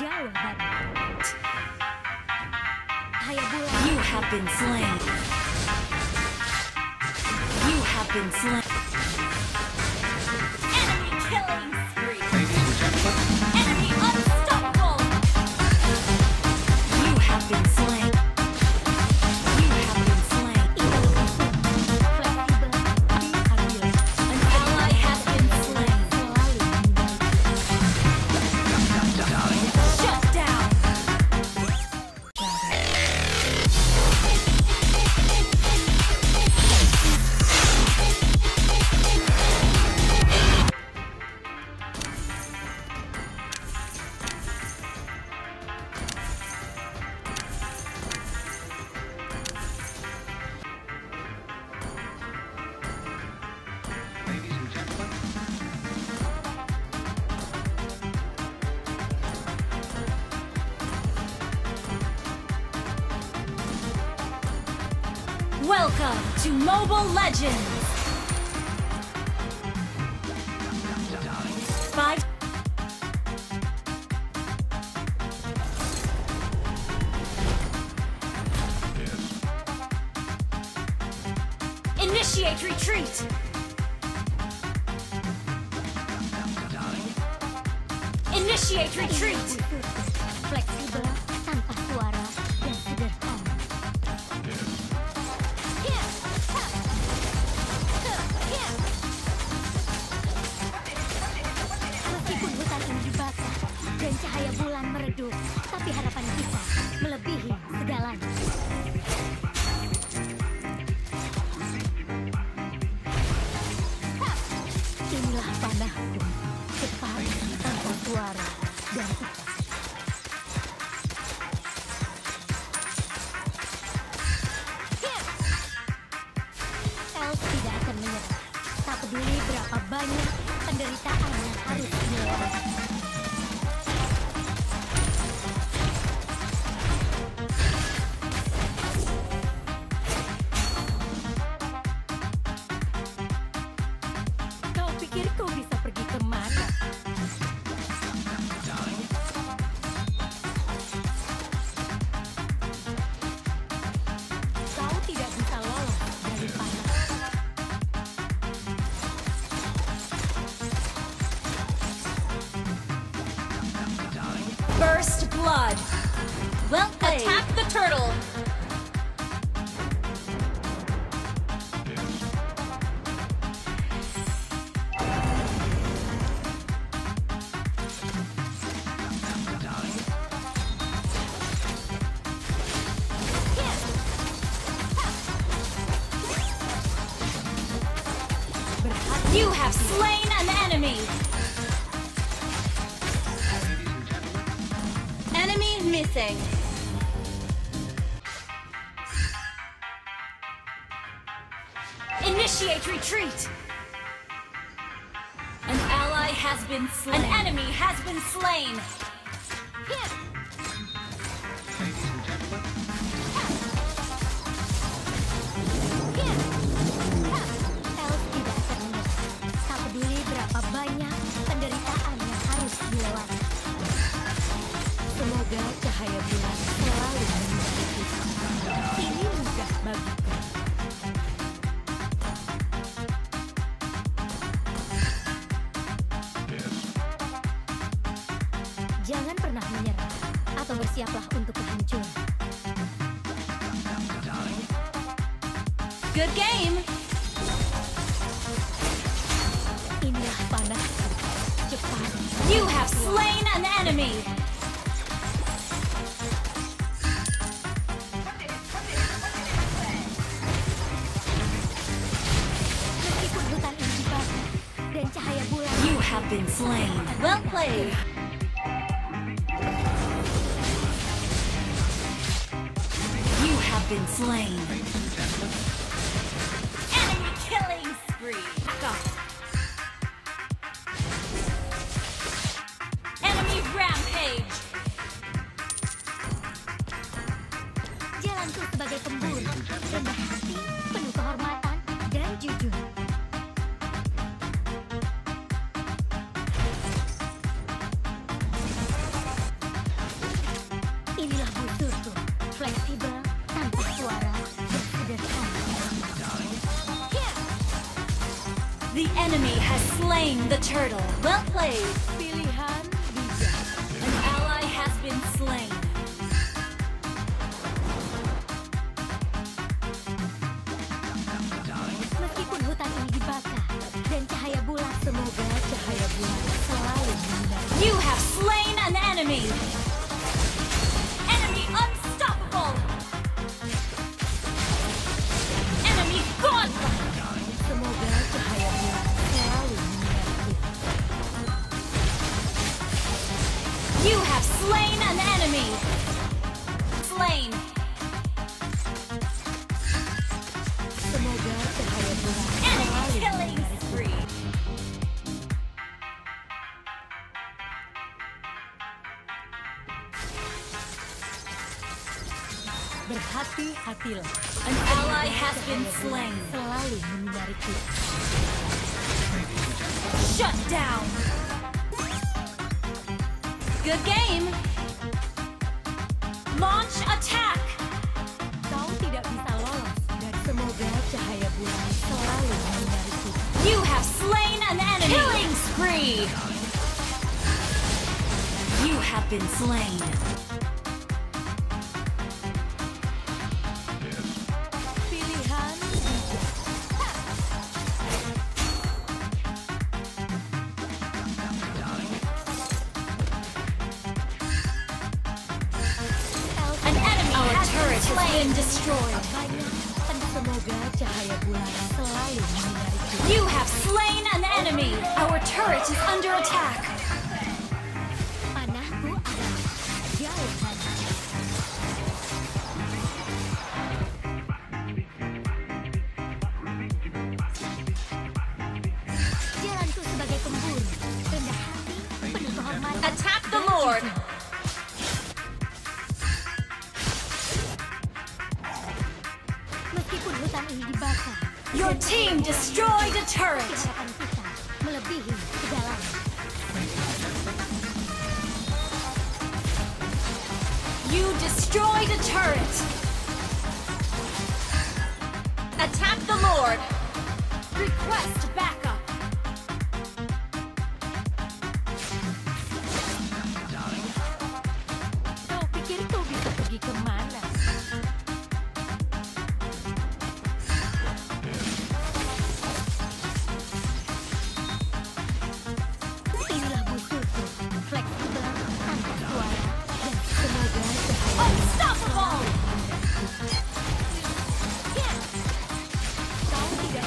You have been slain. You have been slain. Welcome to Mobile Legends. Five. Initiate retreat. Initiate retreat. señorita Ana, a You have slain an enemy. Enemy missing. Initiate retreat. An ally has been slain. An enemy has been slain. Els berapa banyak penderitaan yang harus dilewati. Semoga cahaya bulan selalu menyinari kita. Ini mudah bagiku. Jangan pernah menyerah atau bersiaplah untuk kehancuran. Good game. You have slain an enemy. You have been slain. Well played. You have been slain. Enemy killing spree. Inilah fleksibel, tanpa suara. The enemy has slain the turtle. Well played. Pilihan. An ally has been slain. Slain an enemy. Slain. Semoga cahaya bulan Enemy killing spree. Berhati-hatilah. An ally has been slain. Selalu menyinari kita. Shut down. Good game. Launch attack. Kau tidak bisa lolos semoga cahaya bulan selalu menyinari. You have slain an enemy. Killing spree. You have been slain. Menyinari kita. You have slain an enemy. Our turret is under attack. Attack the Lord. Your team destroyed a turret. You destroyed a turret. Attack the Lord. Request backup.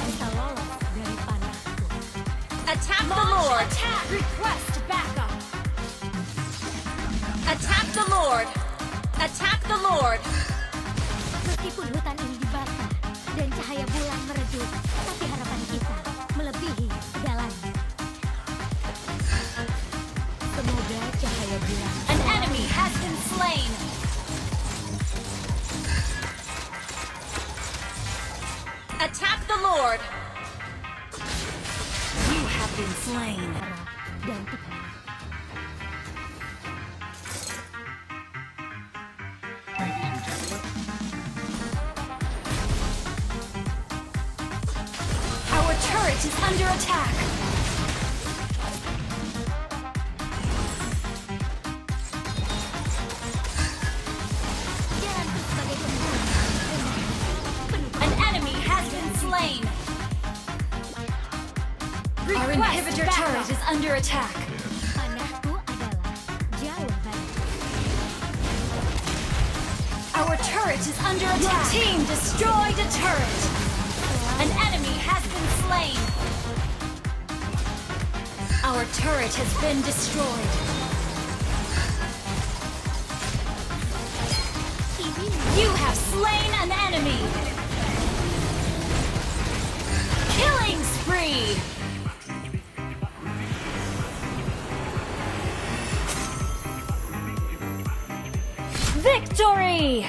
Bisa lolos dari panahku. Attack the Lord. Request backup. Attack the Lord. Attack the Lord. Meskipun hutan ini dibakar dan cahaya bulan meredup, tapi harapan kita melebihi segalanya. Semoga cahaya bulan An enemy has been slain. The Lord. You have been slain. cerah dan tepat. Our turret is under attack. Turret is under attack. Panahku adalah jauh baik. Our turret is under attack. Your team destroyed a turret. An enemy has been slain. Our turret has been destroyed. You have slain an enemy. Killing spree. Victory!